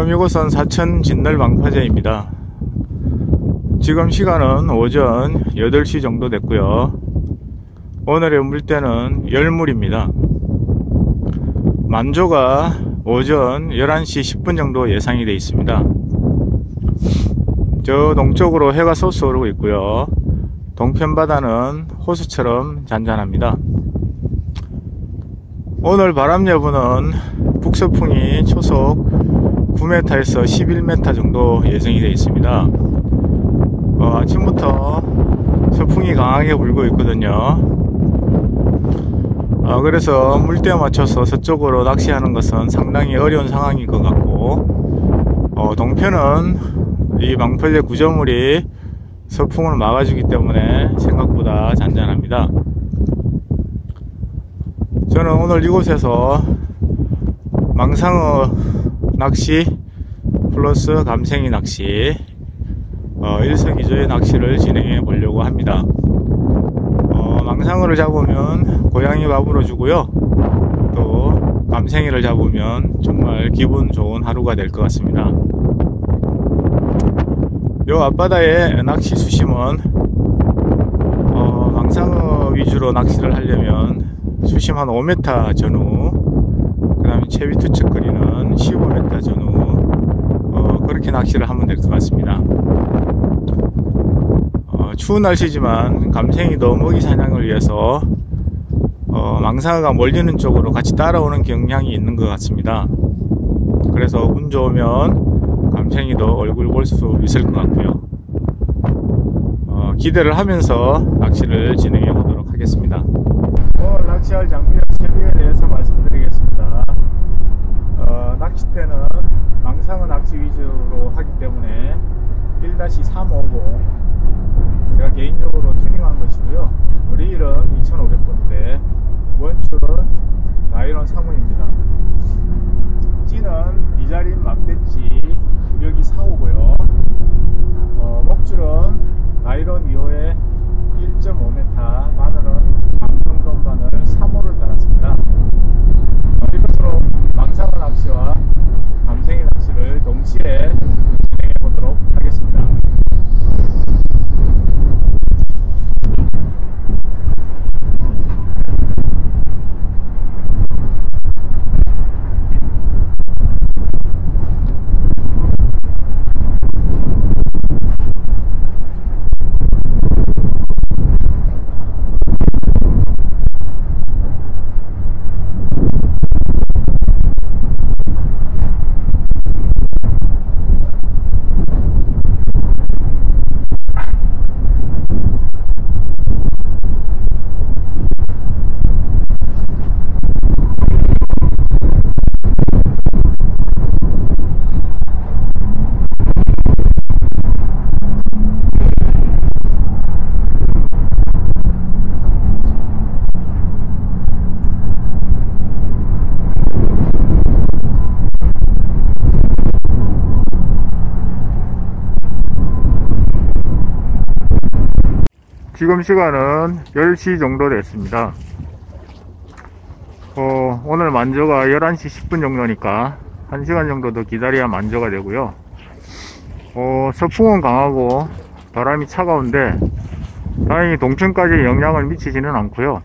지금 이곳은 사천 진널 방파제입니다. 지금 시간은 오전 8시 정도 됐고요. 오늘의 물때는 열물입니다. 만조가 오전 11시 10분 정도 예상이 되어 있습니다. 저 동쪽으로 해가 솟아오르고 있고요. 동편 바다는 호수처럼 잔잔합니다. 오늘 바람 여부는 북서풍이 초속 9m에서 11m 정도 예정이 되어 있습니다. 어, 아침부터 서풍이 강하게 불고 있거든요. 어, 그래서 물때에 맞춰서 서쪽으로 낚시하는 것은 상당히 어려운 상황인 것 같고 어, 동편은 이 망펄제 구조물이 서풍을 막아주기 때문에 생각보다 잔잔합니다. 저는 오늘 이곳에서 망상어 낚시 플러스 감생이 낚시 어, 일석이조의 낚시를 진행해 보려고 합니다. 어, 망상어를 잡으면 고양이 밥으로 주고요. 또 감생이를 잡으면 정말 기분 좋은 하루가 될 것 같습니다. 요 앞바다의 낚시 수심은 어, 망상어 위주로 낚시를 하려면 수심 한 5m 전후 그 다음에 채비 투척 거리는 15m 전후 어, 그렇게 낚시를 하면 될 것 같습니다. 어, 추운 날씨지만 감생이도 먹이 사냥을 위해서 어, 망상어가 몰리는 쪽으로 같이 따라오는 경향이 있는 것 같습니다. 그래서 운 좋으면 감생이도 얼굴 볼 수 있을 것 같고요. 어, 기대를 하면서 낚시를 진행해 보도록 하겠습니다. 오늘 낚시할 장비와 채비에 대해서. 어, 낚싯대는 망상어 낚시 위주로 하기 때문에 1-350 제가 개인적으로 튜닝한 것이고요. 리일은 2500번대 원줄은 나이론 3호입니다. 찌는 이자린 막대찌 구력이 4호고요. 어, 목줄은 나이론 2호에 1.5m 마늘은 감정돈반을 3호를 달았습니다. 어, 이것으로 망상어 낚시와 감생이 낚시를 동시에 진행해 보도록 하겠습니다. 지금 시간은 10시 정도 됐습니다. 어, 오늘 만조가 11시 10분 정도니까 1시간 정도 더 기다려야 만조가 되고요. 어, 서풍은 강하고 바람이 차가운데 다행히 동천까지 영향을 미치지는 않고요.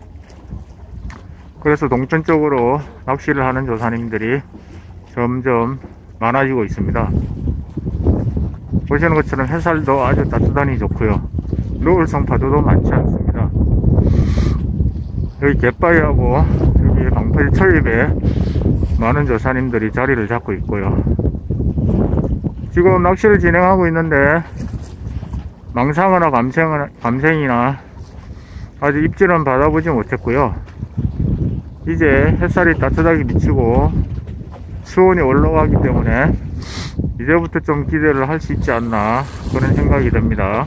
그래서 동천 쪽으로 낚시를 하는 조사님들이 점점 많아지고 있습니다. 보시는 것처럼 햇살도 아주 따뜻하니 좋고요. 노을성 파도도 많지 않습니다. 여기 갯바위하고 여기 방파제 철입에 많은 조사님들이 자리를 잡고 있고요. 지금 낚시를 진행하고 있는데 망상어나 감생이나, 감생이나 아직 입질은 받아보지 못했고요. 이제 햇살이 따뜻하게 비치고 수온이 올라가기 때문에 이제부터 좀 기대를 할 수 있지 않나 그런 생각이 듭니다.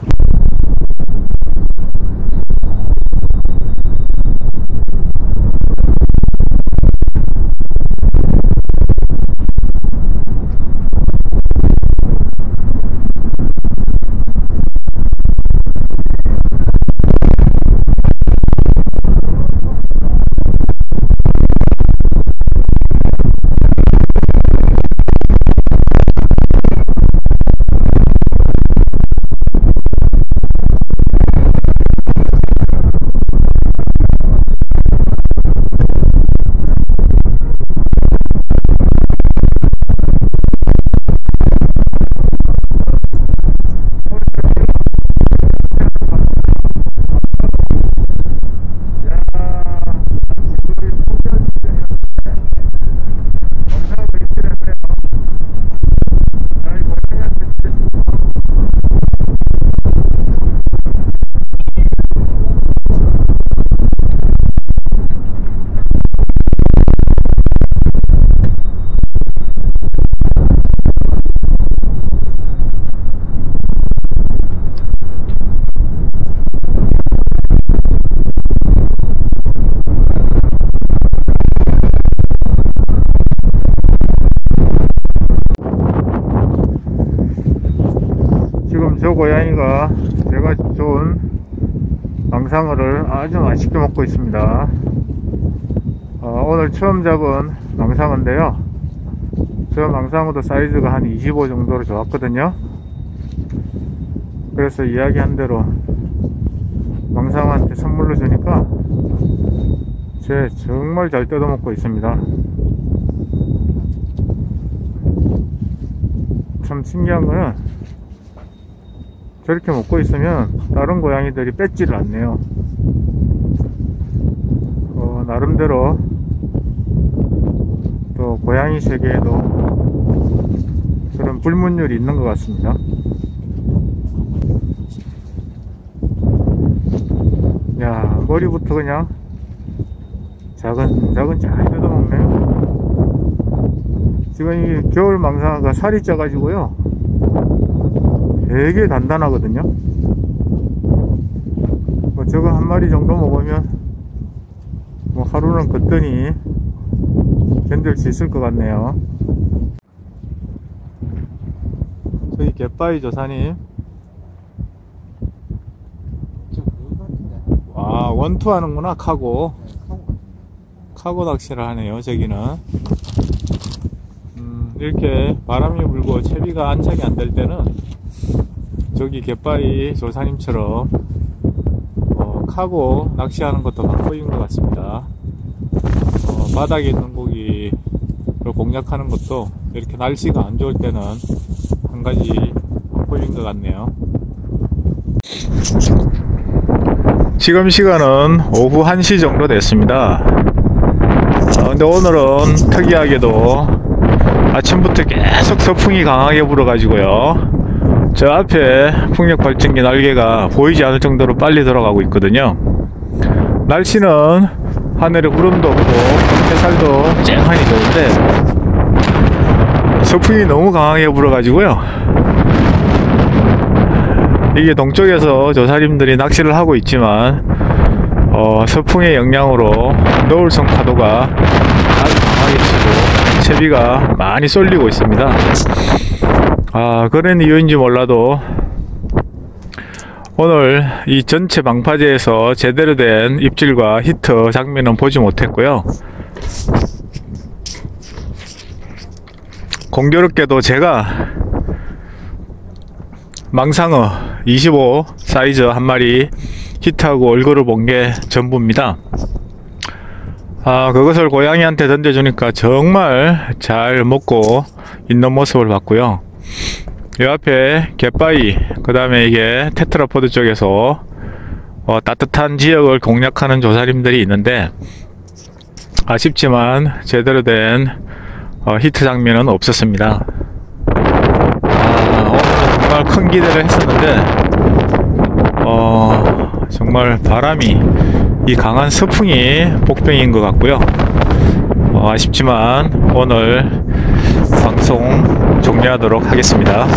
요 고양이가 제가 좋은 망상어를 아주 맛있게 먹고 있습니다. 어, 오늘 처음 잡은 망상어인데요. 저 망상어도 사이즈가 한 25 정도로 좋았거든요. 그래서 이야기한 대로 망상어한테 선물로 주니까 쟤 정말 잘 뜯어먹고 있습니다. 참 신기한 거는 저렇게 먹고 있으면 다른 고양이들이 뺏지를 않네요. 어, 나름대로 또 고양이 세계에도 그런 불문율이 있는 것 같습니다. 야, 머리부터 그냥 작은, 작은 잘 뜯어먹네요. 지금 이 겨울 망상어가 살이 쪄가지고요. 되게 단단하거든요. 뭐 저거 한 마리 정도 먹으면 뭐 하루는 거뜬히 견딜 수 있을 것 같네요. 저기 갯바위 조사님. 아, 원투 하는구나, 카고. 네, 카고. 카고 낚시를 하네요, 저기는. 음, 이렇게 바람이 불고 채비가 안착이 안 될 때는 저기 갯바위 조사님처럼 어, 카고 낚시하는 것도 방법인 것 같습니다. 어, 바닥에 있는 고기를 공략하는 것도 이렇게 날씨가 안 좋을 때는 한 가지 방법인 것 같네요. 지금 시간은 오후 1시 정도 됐습니다. 어, 근데 오늘은 특이하게도 아침부터 계속 서풍이 강하게 불어가지고요. 저 앞에 풍력 발전기 날개가 보이지 않을 정도로 빨리 들어가고 있거든요. 날씨는 하늘에 구름도 없고 햇살도 쨍하니 좋은데 서풍이 너무 강하게 불어가지고요. 이게 동쪽에서 조사님들이 낚시를 하고 있지만 어, 서풍의 영향으로 노을성 파도가 아주 강하게 치고 채비가 많이 쏠리고 있습니다. 아, 그런 이유인지 몰라도 오늘 이 전체 방파제에서 제대로 된 입질과 히트 장면은 보지 못했고요. 공교롭게도 제가 망상어 25 사이즈 한 마리 히트하고 얼굴을 본 게 전부입니다. 아, 그것을 고양이한테 던져주니까 정말 잘 먹고 있는 모습을 봤고요. 이 앞에 갯바위, 그 다음에 이게 테트라포드 쪽에서 어, 따뜻한 지역을 공략하는 조사님들이 있는데 아쉽지만 제대로 된 어, 히트 장면은 없었습니다. 아, 오늘 정말 큰 기대를 했었는데 어, 정말 바람이 이 강한 서풍이 복병인 것 같고요. 어, 아쉽지만 오늘 방송 종료하도록 하겠습니다.